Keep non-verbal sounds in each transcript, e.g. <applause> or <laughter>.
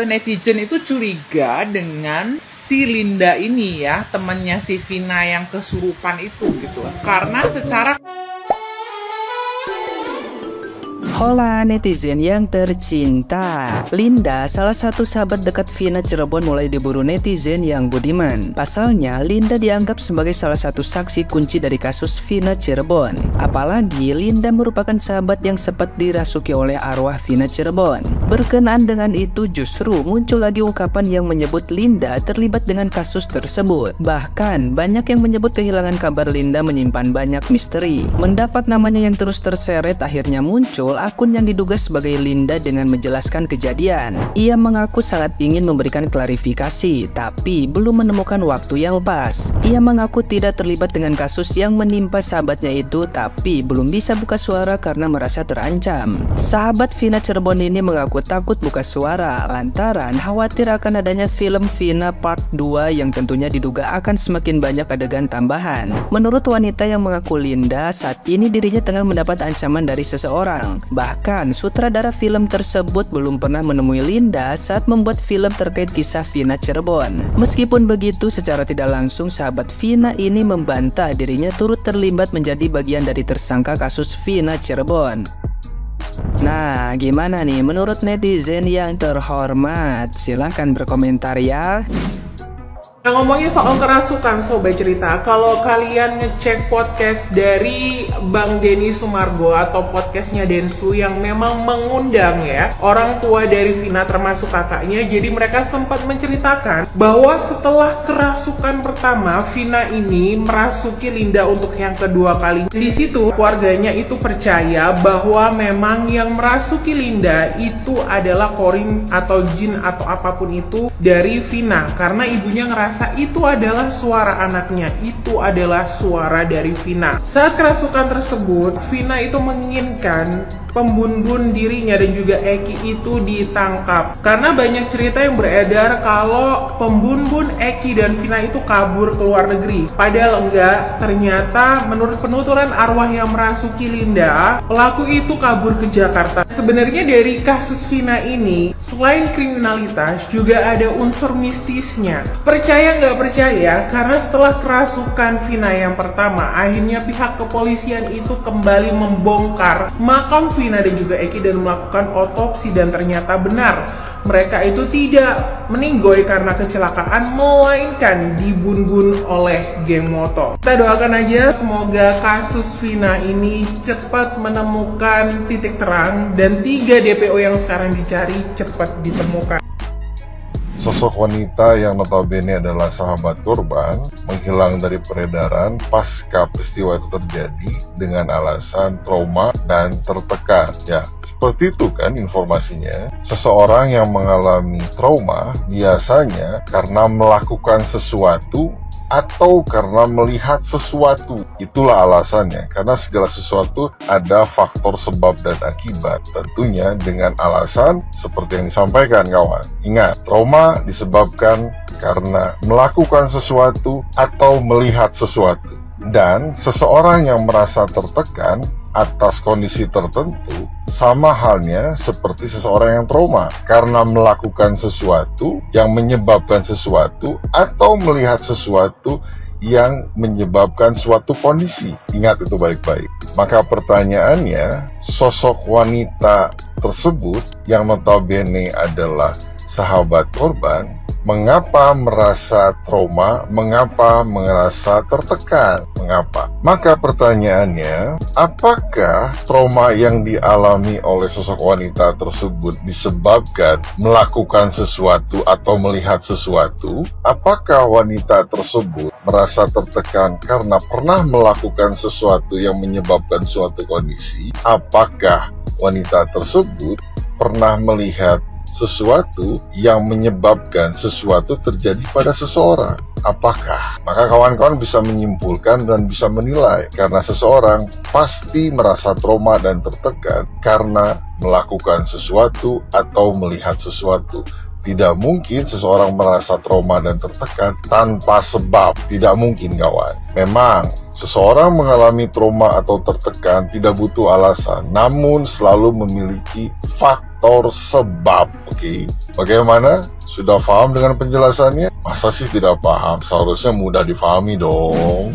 netizen itu curiga dengan si Linda ini ya temannya si Vina yang kesurupan itu gitu. Karena secara Hola netizen yang tercinta. Linda, salah satu sahabat dekat Vina Cirebon mulai diburu netizen yang budiman. Pasalnya, Linda dianggap sebagai salah satu saksi kunci dari kasus Vina Cirebon. Apalagi, Linda merupakan sahabat yang sempat dirasuki oleh arwah Vina Cirebon Berkenaan dengan itu justru muncul lagi ungkapan yang menyebut Linda terlibat dengan kasus tersebut Bahkan, banyak yang menyebut kehilangan kabar Linda menyimpan banyak misteri Mendapat namanya yang terus terseret akhirnya muncul akun yang diduga sebagai Linda dengan menjelaskan kejadian. Ia mengaku sangat ingin memberikan klarifikasi, tapi belum menemukan waktu yang pas. Ia mengaku tidak terlibat dengan kasus yang menimpa sahabatnya itu, tapi belum bisa buka suara karena merasa terancam. Sahabat Vina Cirebon ini mengaku takut buka suara lantaran khawatir akan adanya film Vina Part 2 yang tentunya diduga akan semakin banyak adegan tambahan. Menurut wanita yang mengaku Linda, saat ini dirinya tengah mendapat ancaman dari seseorang. Bahkan, sutradara film tersebut belum pernah menemui Linda saat membuat film terkait kisah Vina Cirebon. Meskipun begitu, secara tidak langsung sahabat Vina ini membantah dirinya turut terlibat menjadi bagian dari tersangka kasus Vina Cirebon. Nah, gimana nih menurut netizen yang terhormat? Silahkan berkomentar ya. Nah ngomongin soal kerasukan Sobat Cerita Kalau kalian ngecek podcast dari Bang Denny Sumargo Atau podcastnya Densu yang memang mengundang ya Orang tua dari Vina termasuk kakaknya Jadi mereka sempat menceritakan Bahwa setelah kerasukan pertama Vina ini merasuki Linda untuk yang kedua kali. Di situ keluarganya itu percaya bahwa memang yang merasuki Linda Itu adalah korin atau jin atau apa pun itu dari Vina Karena ibunya ngerasa merasa itu adalah suara anaknya, itu adalah suara dari Vina. Saat kerasukan tersebut, Vina itu menginginkan pembunuh dirinya dan juga Eki itu ditangkap. Karena banyak cerita yang beredar kalau pembunuh Eki dan Vina itu kabur ke luar negeri. Padahal enggak, ternyata menurut penuturan arwah yang merasuki Linda, pelaku itu kabur ke Jakarta. Sebenarnya dari kasus Vina ini, selain kriminalitas, juga ada unsur mistisnya. Percaya nggak percaya, karena setelah kerasukan Vina yang pertama, akhirnya pihak kepolisian itu kembali membongkar makam Vina Vina dan juga Eki dan melakukan otopsi dan ternyata benar mereka itu tidak meninggoy karena kecelakaan melainkan dibun-bun oleh geng motor. Kita doakan aja semoga kasus Vina ini cepat menemukan titik terang dan tiga DPO yang sekarang dicari cepat ditemukan. Sosok wanita yang notabene adalah sahabat korban menghilang dari peredaran pasca peristiwa itu terjadi dengan alasan trauma dan tertekan. Ya, seperti itu kan informasinya. Seseorang yang mengalami trauma biasanya karena melakukan sesuatu atau karena melihat sesuatu. Itulah alasannya, karena segala sesuatu ada faktor sebab dan akibat. Tentunya dengan alasan seperti yang disampaikan kawan. Ingat, trauma disebabkan karena melakukan sesuatu atau melihat sesuatu. Dan seseorang yang merasa tertekan atas kondisi tertentu sama halnya seperti seseorang yang trauma karena melakukan sesuatu yang menyebabkan sesuatu atau melihat sesuatu yang menyebabkan suatu kondisi. Ingat itu baik-baik. Maka pertanyaannya, sosok wanita tersebut yang notabene adalah sahabat korban mengapa merasa trauma, mengapa merasa tertekan, mengapa. Maka pertanyaannya, apakah trauma yang dialami oleh sosok wanita tersebut disebabkan melakukan sesuatu atau melihat sesuatu? Apakah wanita tersebut merasa tertekan karena pernah melakukan sesuatu yang menyebabkan suatu kondisi? Apakah wanita tersebut pernah melihat sesuatu yang menyebabkan sesuatu terjadi pada seseorang. Apakah? Maka kawan-kawan bisa menyimpulkan dan bisa menilai karena seseorang pasti merasa trauma dan tertekan karena melakukan sesuatu atau melihat sesuatu. Tidak mungkin seseorang merasa trauma dan tertekan tanpa sebab. Tidak mungkin kawan. Memang Seseorang mengalami trauma atau tertekan tidak butuh alasan, namun selalu memiliki faktor sebab. Oke, okay? bagaimana? Sudah paham dengan penjelasannya? Masa sih tidak paham? Seharusnya mudah difahami dong.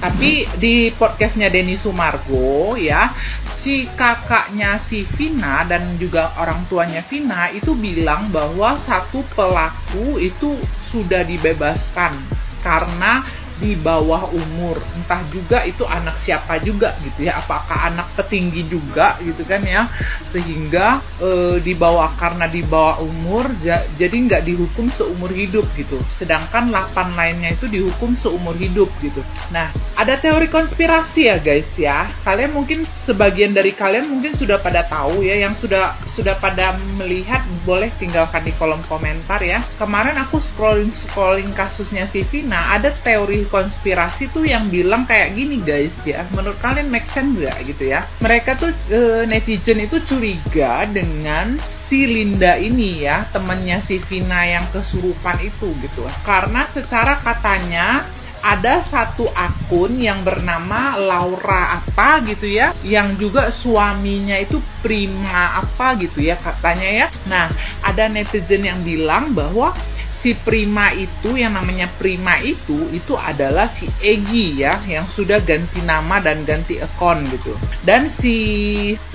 Tapi di podcastnya Denny Sumargo ya, si kakaknya si Vina dan juga orang tuanya Vina itu bilang bahwa satu pelaku itu sudah dibebaskan karena di bawah umur. Entah juga itu anak siapa juga gitu ya. Apakah anak petinggi juga gitu kan ya. Sehingga e, di bawah karena di bawah umur ja, jadi nggak dihukum seumur hidup gitu. Sedangkan 8 lainnya itu dihukum seumur hidup gitu. Nah ada teori konspirasi ya guys ya. Kalian mungkin sebagian dari kalian mungkin sudah pada tahu ya. Yang sudah sudah pada melihat boleh tinggalkan di kolom komentar ya. Kemarin aku scrolling scrolling kasusnya si Vina ada teori konspirasi tuh yang bilang kayak gini guys ya. Menurut kalian make sense gak gitu ya? Mereka tuh e, netizen itu curiga dengan si Linda ini ya temennya si Vina yang kesurupan itu gitu. Karena secara katanya ada satu akun yang bernama Laura apa gitu ya yang juga suaminya itu Prima apa gitu ya katanya ya. Nah ada netizen yang bilang bahwa si Prima itu yang namanya Prima itu itu adalah si Egi ya yang sudah ganti nama dan ganti akun gitu. Dan si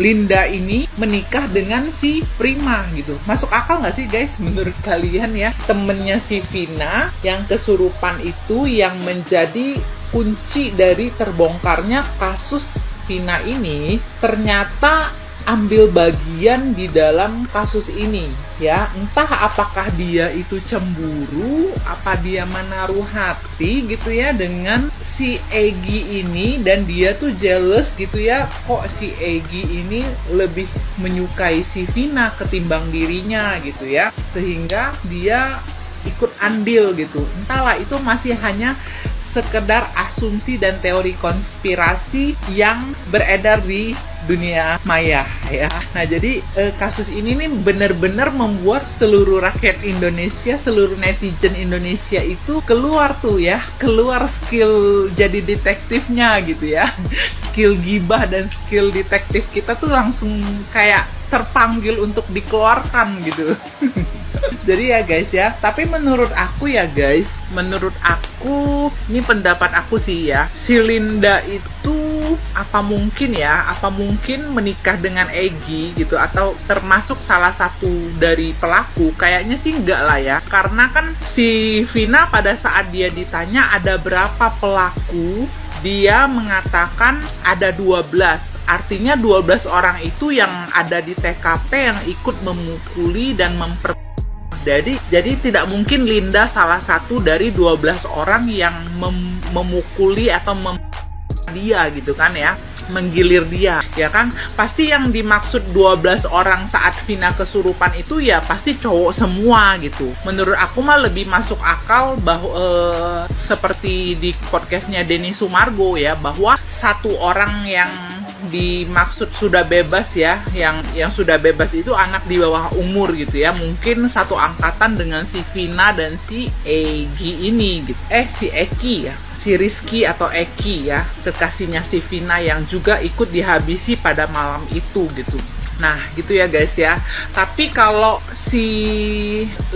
Linda ini menikah dengan si Prima gitu. Masuk akal nggak sih guys menurut kalian ya? Temennya si Vina yang kesurupan itu yang menjadi kunci dari terbongkarnya kasus Vina ini ternyata ambil bagian di dalam kasus ini ya. Entah apakah dia itu cemburu apa dia menaruh hati gitu ya dengan si Egi ini dan dia tuh jealous gitu ya kok si Egi ini lebih menyukai si Vina ketimbang dirinya gitu ya. Sehingga dia ikut andil gitu. Entahlah itu masih hanya sekedar asumsi dan teori konspirasi yang beredar di dunia maya ya. Nah jadi eh, kasus ini nih benar-benar membuat seluruh rakyat Indonesia, seluruh netizen Indonesia itu keluar tuh ya, keluar skill jadi detektifnya gitu ya, <laughs> skill gibah dan skill detektif kita tuh langsung kayak terpanggil untuk dikeluarkan gitu. <laughs> Jadi ya guys ya, tapi menurut aku ya guys, menurut aku ini pendapat aku sih ya, si Linda itu apa mungkin ya, apa mungkin menikah dengan Egi gitu atau termasuk salah satu dari pelaku? Kayaknya sih enggak lah ya, karena kan si Vina pada saat dia ditanya ada berapa pelaku dia mengatakan ada 12 artinya 12 orang itu yang ada di TKP yang ikut memukuli dan memper jadi jadi tidak mungkin Linda salah satu dari 12 orang yang mem memukuli atau mem dia gitu kan ya menggilir dia ya kan? Pasti yang dimaksud 12 orang saat Vina kesurupan itu ya pasti cowok semua gitu. Menurut aku mah lebih masuk akal bahwa uh, seperti di podcastnya Denny Sumargo ya bahwa satu orang yang dimaksud sudah bebas ya yang yang sudah bebas itu anak di bawah umur gitu ya. Mungkin satu angkatan dengan si Vina dan si Egi ini gitu. Eh si Eki ya si Rizky atau Eki ya kekasihnya si Vina yang juga ikut dihabisi pada malam itu gitu Nah, gitu ya guys ya. Tapi kalau si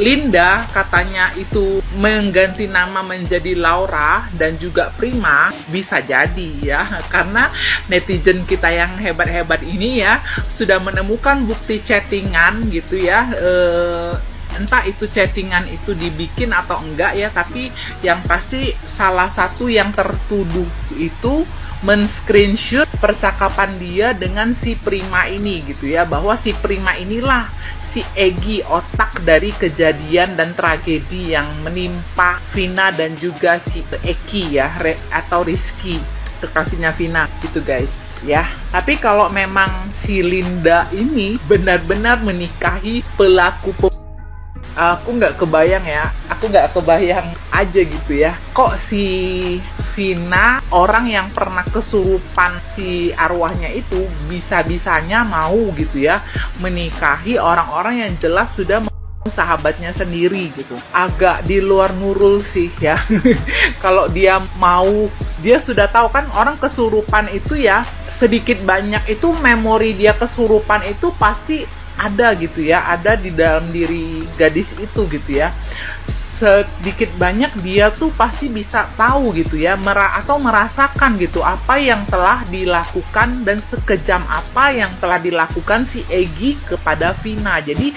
Linda katanya itu mengganti nama menjadi Laura dan juga Prima, bisa jadi ya. <laughs> Karena netizen kita yang hebat-hebat ini ya sudah menemukan bukti chattingan gitu ya. Eh, entah itu chattingan itu dibikin atau enggak ya tapi yang pasti salah satu yang tertuduh itu men-screenshot percakapan dia dengan si Prima ini gitu ya bahwa si Prima inilah si Egi otak dari kejadian dan tragedi yang menimpa Vina dan juga si Eki ya atau Rizky kekasihnya Vina gitu guys ya. Tapi kalau memang si Linda ini benar-benar menikahi pelaku aku nggak kebayang ya. Aku nggak kebayang aja gitu ya. Kok si Vina orang yang pernah kesurupan si arwahnya itu bisa-bisanya mau gitu ya menikahi orang-orang yang jelas sudah sahabatnya sendiri gitu. Agak di luar nurul sih ya. <laughs> Kalau dia mau dia sudah tahu kan orang kesurupan itu ya sedikit banyak itu memori dia kesurupan itu pasti ada gitu ya ada di dalam diri gadis itu gitu ya. Sedikit banyak dia tuh pasti bisa tahu gitu ya mera atau merasakan gitu apa yang telah dilakukan dan sekejam apa yang telah dilakukan si Egi kepada Vina. Jadi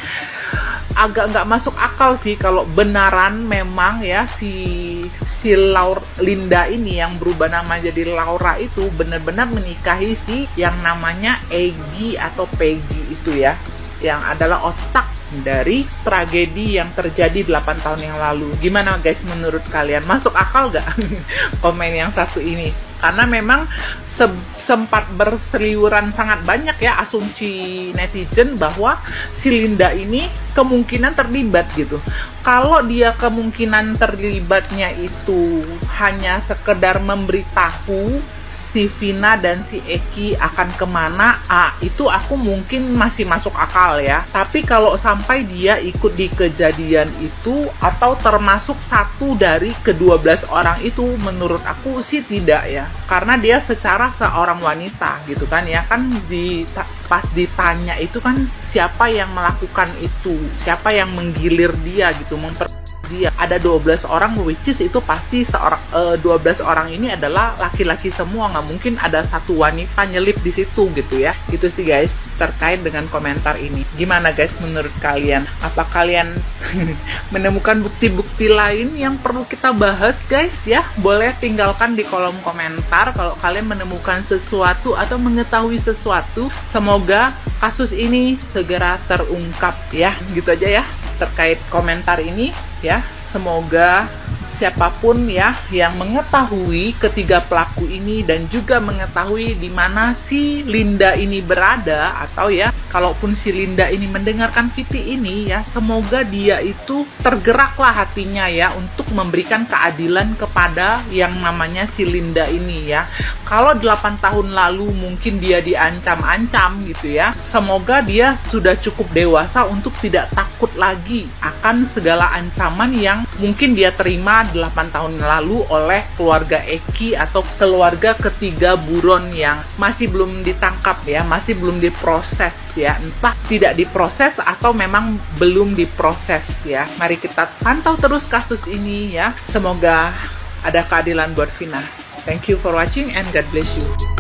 agak nggak masuk akal sih kalau benaran memang ya si si Laura Linda ini yang berubah nama jadi Laura itu benar-benar menikahi si yang namanya Egi atau Peggy itu ya yang adalah otak dari tragedi yang terjadi 8 tahun yang lalu. Gimana guys menurut kalian? Masuk akal gak <laughs> komen yang satu ini? Karena memang se sempat berseliuran sangat banyak ya asumsi netizen bahwa si Linda ini kemungkinan terlibat gitu. Kalau dia kemungkinan terlibatnya itu hanya sekedar memberitahu si Vina dan si Eki akan ke mana? Ah itu aku mungkin masih masuk akal ya. Tapi kalau sampai dia ikut di kejadian itu atau termasuk satu dari kedua belas orang itu menurut aku sih tidak ya. Karena dia secara seorang wanita gitu kan ya. Kan di pas ditanya itu kan siapa yang melakukan itu? Siapa yang menggilir dia gitu? Memper dia ada 12 orang which is itu pasti seorang uh, eh, 12 orang ini adalah laki-laki semua. Nggak mungkin ada satu wanita nyelip di situ gitu ya. Itu sih guys terkait dengan komentar ini. Gimana guys menurut kalian? Apa kalian <laughs> menemukan bukti-bukti lain yang perlu kita bahas guys ya? Boleh tinggalkan di kolom komentar kalau kalian menemukan sesuatu atau mengetahui sesuatu. Semoga kasus ini segera terungkap ya. Gitu aja ya terkait komentar ini ya. Semoga siapa pun ya yang mengetahui ketiga pelaku ini dan juga mengetahui di mana si Linda ini berada atau ya kalaupun si Linda ini mendengarkan Viti ini ya semoga dia itu tergeraklah hatinya ya untuk memberikan keadilan kepada yang namanya si Linda ini ya. Kalau 8 tahun lalu mungkin dia diancam-ancam gitu ya semoga dia sudah cukup dewasa untuk tidak takut lagi akan segala ancaman yang mungkin dia terima 8 tahun lalu oleh keluarga Eki atau keluarga ketiga buron yang masih belum ditangkap ya, masih belum diproses ya. Entah tidak diproses atau memang belum diproses ya. Mari kita pantau terus kasus ini ya. Semoga ada keadilan buat Vina. Thank you for watching and God bless you.